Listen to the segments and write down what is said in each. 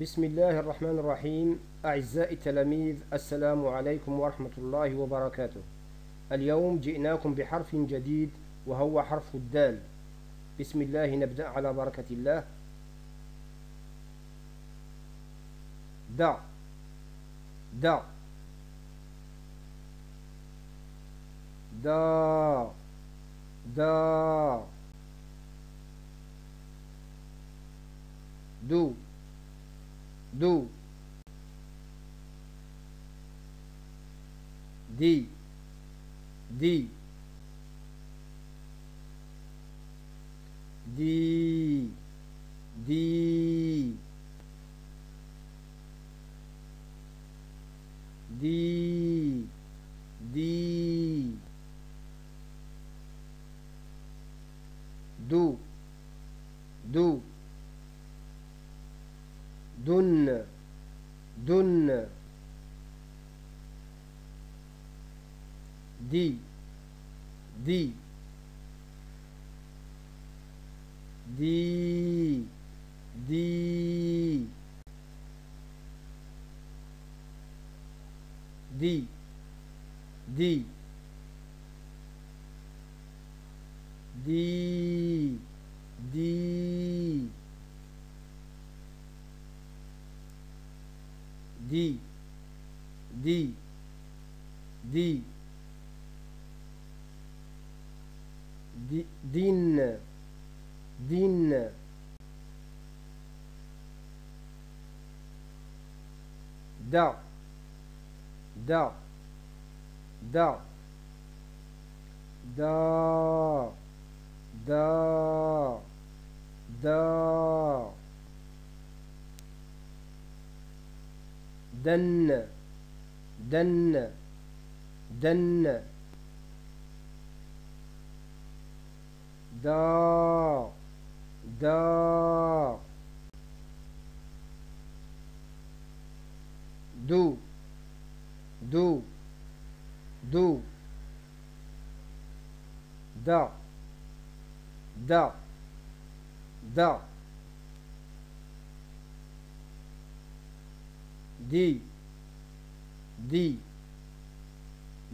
بسم الله الرحمن الرحيم أعزائي التلاميذ السلام عليكم ورحمة الله وبركاته اليوم جئناكم بحرف جديد وهو حرف الدال بسم الله نبدأ على بركة الله دع دع دا دا دو do de de de de de de do do دن دن دي دي دي دي دي دي دي dit, dit, dit, din, din, da, da, da, da, da, da. دن دن دن دا دا دو دو دو دا دا دا D. D.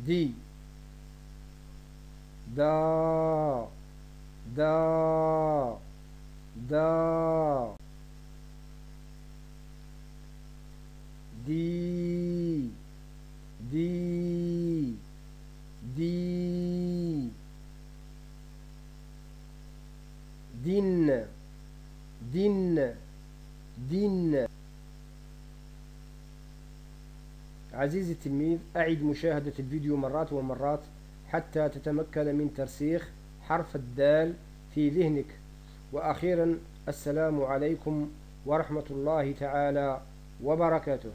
D. Da. Da. Da. D. D. D. Din. Din. Din. عزيزي التلميذ أعد مشاهدة الفيديو مرات ومرات حتى تتمكن من ترسيخ حرف الدال في ذهنك. وأخيرا السلام عليكم ورحمة الله تعالى وبركاته.